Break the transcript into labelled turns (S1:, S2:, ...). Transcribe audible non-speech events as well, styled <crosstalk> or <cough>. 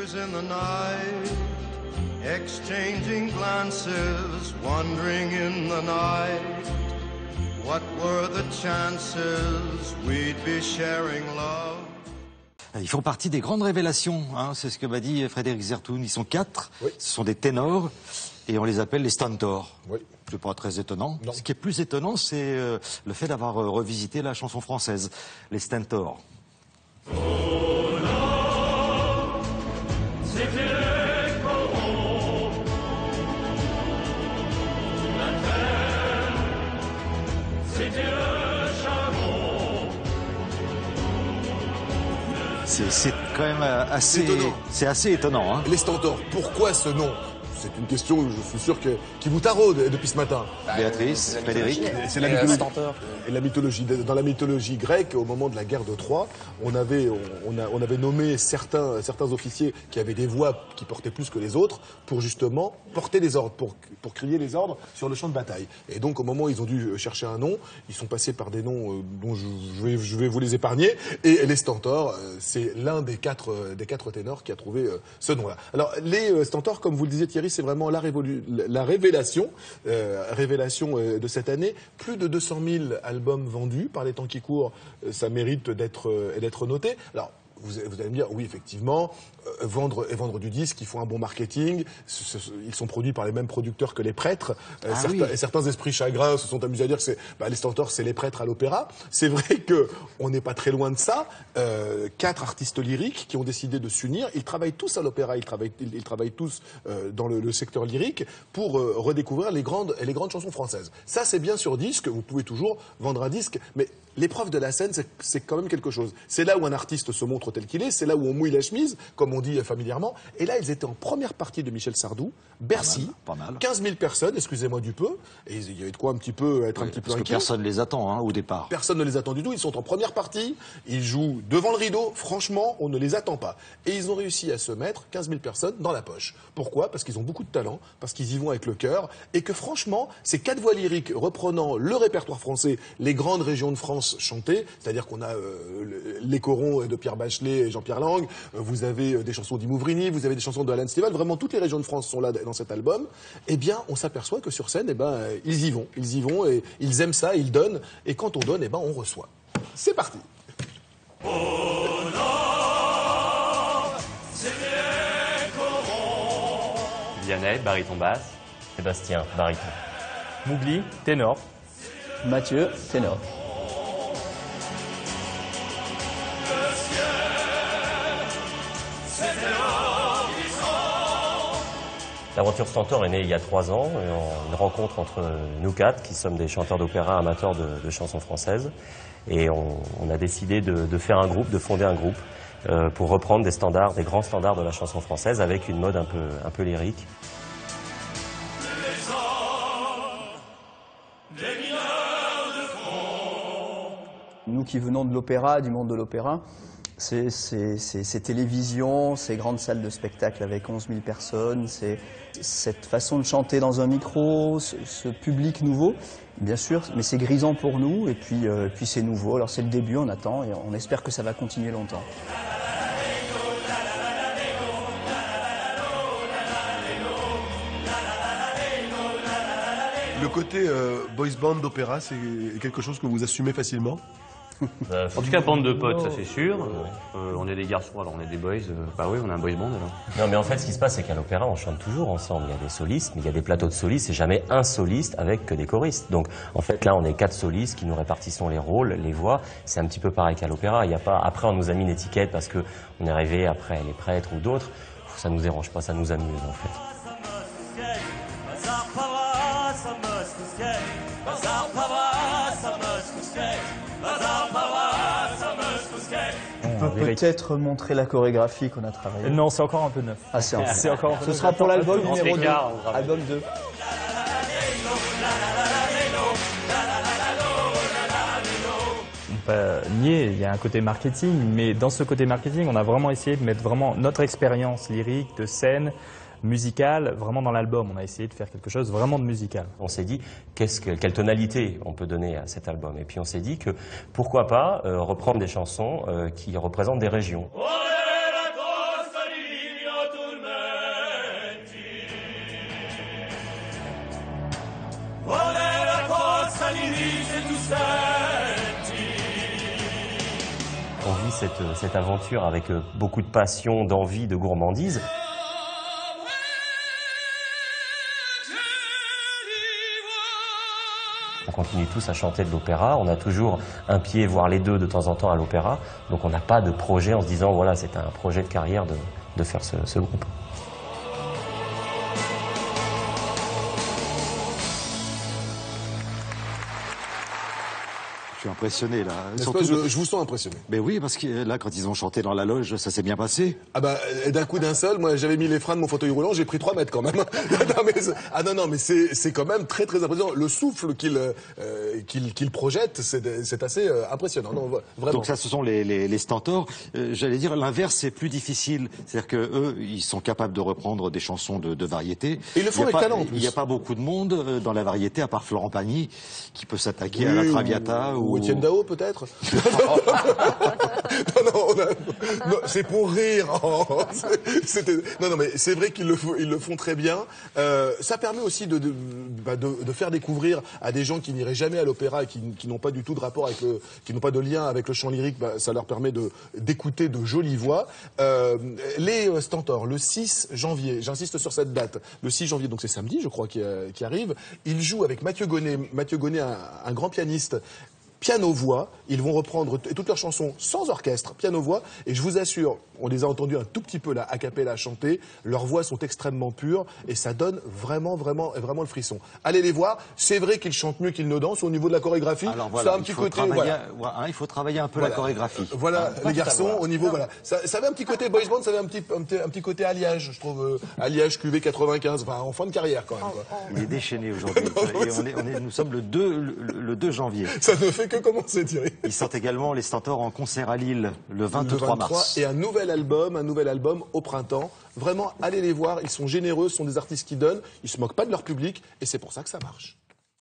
S1: Fingers in the night, exchanging glances, wandering in the night. What were the chances we'd be sharing love?
S2: Ils font partie des grandes révélations, hein, c'est ce que m'a dit Frédéric Zertoun. Ils sont quatre, ce sont des ténors, et on les appelle les stantors.
S3: Oui.
S2: C'est pas très étonnant. Ce qui est plus étonnant, c'est euh, le fait d'avoir euh, revisité la chanson française, les stantors. C'est quand même euh, assez,
S3: étonnant.
S2: c'est assez étonnant. Hein.
S3: Les pourquoi ce nom? C'est une question, je suis sûr, que, qui vous taraude depuis ce matin.
S2: Béatrice, Frédéric.
S3: C'est la
S4: euh,
S3: mythologie.
S4: Stentor.
S3: Et la mythologie. Dans la mythologie grecque, au moment de la guerre de Troie, on avait, on, on a- on avait nommé certains, certains officiers qui avaient des voix qui portaient plus que les autres pour justement porter les ordres, pour, pour crier les ordres sur le champ de bataille. Et donc, au moment où ils ont dû chercher un nom, ils sont passés par des noms euh, dont je, je vais, je vais vous les épargner. Et les Stentors, euh, c'est l'un des quatre, euh, des quatre ténors qui a trouvé euh, ce nom-là. Alors, les euh, Stentors, comme vous le disiez Thierry, c'est vraiment la, révélation, euh, révélation euh, de cette année. Plus de 200 000 albums vendus par les temps qui courent, euh, ça mérite d'être d'être noté. Alors, vous, vous allez me dire, oui, effectivement, euh, vendre et vendre du disque, ils font un bon marketing. Ce- ce- ils sont produits par les mêmes producteurs que les prêtres. Euh,
S2: Ah
S3: certains,
S2: oui.
S3: et certains esprits chagrins se sont amusés à dire que bah, les Stentors, c'est les prêtres à l'opéra. C'est vrai que on n'est pas très loin de ça. Euh, quatre artistes lyriques qui ont décidé de s'unir. Ils travaillent tous à l'opéra. Ils travaillent, ils, ils travaillent tous dans le, le secteur lyrique pour redécouvrir les grandes, les grandes chansons françaises. Ça, c'est bien sur disque. Vous pouvez toujours vendre un disque, mais l'épreuve de la scène, c'est quand même quelque chose. C'est là où un artiste se montre tel qu'il est. C'est là où on mouille la chemise, comme on dit familièrement. Et là, ils étaient en première partie de Michel Sardou, Bercy,
S2: Pas mal, pas mal.
S3: 15 000 personnes, excusez-moi du peu, et il y avait de quoi un petit peu être un petit peu
S2: Parce que
S3: inquiet.
S2: personne les attend hein, au départ.
S3: Personne ne les attend du tout. Ils sont en première partie. Ils jouent devant le rideau. Franchement, on ne les attend pas. Et ils ont réussi à se mettre 15 000 personnes dans la poche. Pourquoi? Parce qu'ils ont beaucoup de talent, parce qu'ils y vont avec le cœur, et que franchement, ces quatre voix lyriques reprenant le répertoire français, les grandes régions de France chantées, c'est-à-dire qu'on a euh, le- les corons de Pierre Bachelet et Jean-Pierre Lang, euh, vous avez euh, des chansons d'Imouvrini, vous avez des chansons de Alan Stivell, vraiment toutes les régions de France sont là dans cet album. Eh bien, on s'aperçoit que sur scène, eh ben, euh, ils y vont, ils y vont et ils aiment ça, ils donnent, et quand on donne, eh ben, on reçoit. C'est parti.
S5: Vianney, baryton basse.
S4: Sébastien, baryton.
S5: Mougli, ténor.
S6: Mathieu, ténor.
S4: L'aventure Stentor est née il y a trois ans, une rencontre entre nous quatre, qui sommes des chanteurs d'opéra amateurs de, chansons françaises. Et on, a décidé de, de faire un groupe, de fonder un groupe, euh, pour reprendre des standards, des grands standards de la chanson française, avec une mode un peu, un peu lyrique.
S6: Qui venons de l'opéra, du monde de l'opéra, c'est ces télévisions, ces grandes salles de spectacle avec 11 000 personnes, c'est cette façon de chanter dans un micro, ce, ce public nouveau, bien sûr, mais c'est grisant pour nous et puis, euh, puis c'est nouveau. Alors c'est le début, on attend et on espère que ça va continuer longtemps.
S7: Le côté euh, boys band d'opéra, c'est quelque chose que vous assumez facilement?
S5: En tout cas, bande de potes, ça c'est sûr. Euh, on est des garçons, alors on est des boys. euh, bah oui, on a un boys band alors.
S4: Non, mais en fait, ce qui se passe, c'est qu'à l'opéra, on chante toujours ensemble. Il y a des solistes, mais il y a des plateaux de solistes. C'est jamais un soliste avec que des choristes. Donc, en fait, là, on est quatre solistes qui nous répartissons les rôles, les voix. C'est un petit peu pareil qu'à l'opéra. Il y a pas. Après, on nous a mis une étiquette parce que on est arrivé après les prêtres ou d'autres. Ça nous dérange pas, ça nous amuse en fait.
S6: Peut peut-être montrer la chorégraphie qu'on a travaillée.
S5: Non, c'est encore un peu neuf.
S6: Ah, c'est
S5: encore
S6: Ce sera pour l'album numéro 2.
S5: écart, on travaille.
S6: Album 2.
S5: On peut pas nier, il y a un côté marketing, mais dans ce côté marketing, on a vraiment essayé de mettre vraiment notre expérience lyrique, de scène, musical, vraiment dans l'album. On a essayé de faire quelque chose vraiment de musical.
S4: On s'est dit, quelle tonalité on peut donner à cet album Et puis on s'est dit que pourquoi pas euh, reprendre des chansons euh, qui représentent des régions. On vit cette, cette aventure avec euh, beaucoup de passion, d'envie, de gourmandise. On continue tous à chanter de l'opéra. On a toujours un pied, voire les deux, de temps en temps à l'opéra. Donc on n'a pas de projet en se disant, voilà, c'est un projet de carrière de, faire ce groupe.
S2: Suis impressionné là. Surtout
S3: pas, je, je vous sens impressionné.
S2: Mais oui, parce que là, quand ils ont chanté dans la loge, ça s'est bien passé.
S3: Ah bah euh, d'un coup d'un seul, moi j'avais mis les freins de mon fauteuil roulant, j'ai pris 3 mètres quand même. <laughs> non, mais c'est- ah non non mais c'est c'est quand même très très impressionnant. Le souffle qu'il euh, qu'il qu'il projette, c'est c'est assez euh, impressionnant. Non, vraiment.
S2: Donc ça, ce sont les, les, les stentors. Euh, J'allais dire l'inverse, c'est plus difficile. C'est-à-dire que eux, ils sont capables de reprendre des chansons de, de variété.
S3: Et ils le font avec
S2: pas-
S3: talent, en plus.
S2: Il n'y a pas beaucoup de monde euh, dans la variété, à part Florent Pagny, qui peut s'attaquer à la Traviata
S3: ou, ou Étienne Dao peut-être. <laughs> non, non, on a- non, c'est pour rire. Oh, c'était- non, non, mais c'est vrai qu'ils le, font- ils le font très bien. Euh, ça permet aussi de, de, bah, de- de faire découvrir à des gens qui n'iraient jamais à l'opéra et qui, qui n'ont pas du tout de rapport avec le, qui n'ont pas de lien avec le chant lyrique. bah, ça leur permet de d'écouter de jolies voix. Euh, les euh, Stentors, le 6 janvier. J'insiste sur cette date. Le 6 janvier, donc c'est samedi, je crois, qui, euh, qui arrive. Ils jouent avec Mathieu Gonnet. Mathieu Gonnet, un, un grand pianiste piano-voix. Ils vont reprendre toutes leurs chansons sans orchestre, piano-voix. Et je vous assure, on les a entendus un tout petit peu là, a cappella chanter. Leurs voix sont extrêmement pures et ça donne vraiment, vraiment, vraiment le frisson. Allez les voir. C'est vrai qu'ils chantent mieux qu'ils ne dansent au niveau de la chorégraphie.
S2: Alors
S3: ça a un petit côté, voilà.
S2: hein, il faut travailler un peu
S3: Voilà.
S2: la chorégraphie.
S3: Euh, Voilà,
S2: Hein,
S3: les garçons, au niveau, voilà. Ça, ça avait un petit côté boys band, ça avait un petit, un petit, un petit côté alliage, je trouve, euh, alliage QV 95, enfin, en fin de carrière quand même. quoi.
S2: Il est déchaîné aujourd'hui. <laughs> On est, on est- nous sommes le 2, le, le 2 janvier.
S3: Ça ne fait que commencer, Thierry.
S2: Ils sortent également les Stentors en concert à Lille le 23,
S3: le 23
S2: mars.
S3: et un nouvel album, un nouvel album au printemps. Vraiment, allez les voir, ils sont généreux, ce sont des artistes qui donnent, ils se moquent pas de leur public et c'est pour ça que ça marche.